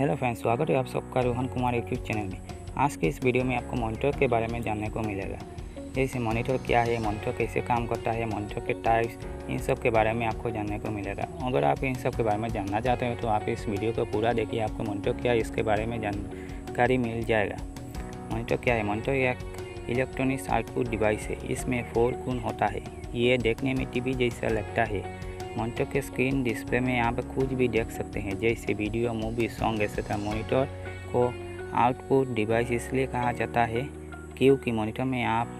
Hello friends, स्वागत है आप सबका रोहन कुमार यूट्यूब चैनल में। आज के इस वीडियो में आपको मॉनिटर के बारे में जानने को मिलेगा। जैसे मॉनिटर क्या है, मॉनिटर कैसे काम करता है, मॉनिटर के टाइप्स, इन सब के बारे में आपको जानने को मिलेगा। अगर आप इन सब के बारे में जानना चाहते हो तो आप इस वीडियो को पूरा देखिए, आपको मॉनिटर क्या है, इसके बारे में जानकारी मिल जाएगा। मॉनिटर क्या है? मॉनिटर एक इलेक्ट्रॉनिक्स आउटपुट डिवाइस है, इसमें फोर कून होता है। ये देखने में टीवी जैसा लगता है। मॉनिटर के स्क्रीन डिस्प्ले में आप कुछ भी देख सकते हैं, जैसे video, movie, song etcetera monitor को आउटपुट डिवाइस इसलिए कहा जाता है क्योंकि मॉनिटर में आप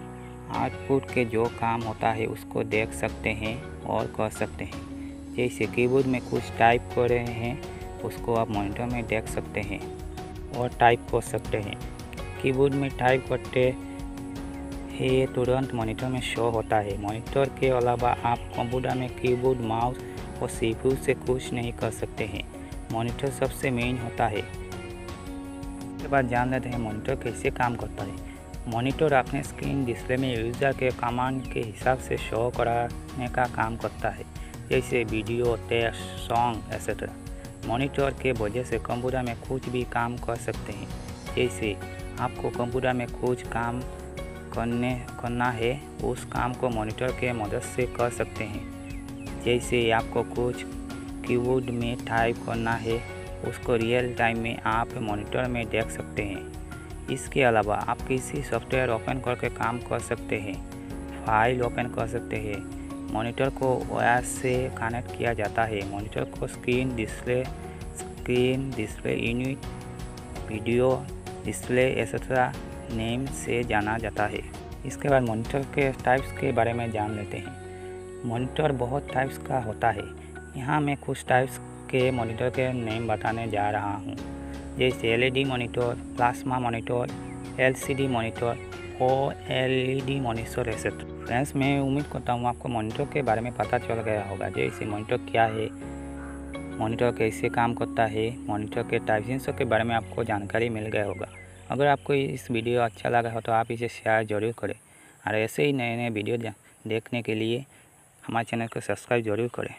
आउटपुट के जो काम होता है उसको देख सकते हैं और कर सकते हैं। जैसे कीबोर्ड में कुछ टाइप कर रहे हैं, उसको आप मॉनिटर में देख सकते हैं और टाइप कर सकते हैं। कीबोर्ड में टाइप करते ये तुरंत मॉनिटर में शो होता है। मॉनिटर के अलावा आप कंप्यूटर में कीबोर्ड, माउस और सीपीयू से कुछ नहीं कर सकते हैं। मॉनिटर सबसे मेन होता है। इसके बाद जान लेते हैं मॉनिटर कैसे काम करता है। मॉनिटर अपने स्क्रीन डिस्प्ले में यूज़र के कमांड के हिसाब से शो कराने का काम करता है, जैसे video, text, song etcetera monitor के वजह से कंप्यूटर में कुछ भी काम कर सकते हैं। जैसे आपको कंप्यूटर में कुछ काम करने, करना है, उस काम को मॉनिटर के मदद से कर सकते हैं। जैसे आपको कुछ कीबोर्ड में टाइप करना है, उसको रियल टाइम में आप मॉनिटर में देख सकते हैं। इसके अलावा आप किसी सॉफ्टवेयर ओपन करके काम कर सकते हैं फ़ाइल ओपन कर सकते हैं। मॉनिटर को वायर से कनेक्ट किया जाता है। मॉनिटर को screen display screen display unit video display etcetera name से जाना जाता है। इसके बाद मॉनिटर के टाइप्स के बारे में जान लेते हैं। मॉनिटर बहुत टाइप्स का होता है। यहाँ मैं कुछ टाइप्स के मॉनिटर के नेम बताने जा रहा हूँ। जैसे LED monitor plasma monitor LCD monitor O LED monitor etcetera friends मैं उम्मीद करता हूँ आपको मॉनिटर के बारे में पता चल गया होगा। जैसे मॉनिटर क्या है? मॉनिटर कैसे काम करता है? मॉनिटर के टाइप्स के बारे में आपको जानकारी मिल गया होगा। अगर आपको इस वीडियो अच्छा लगा हो तो आप इसे शेयर ज़रूर करें। और ऐसे ही नए नए वीडियो देखने के लिए हमारे चैनल को सब्सक्राइब ज़रूर करें।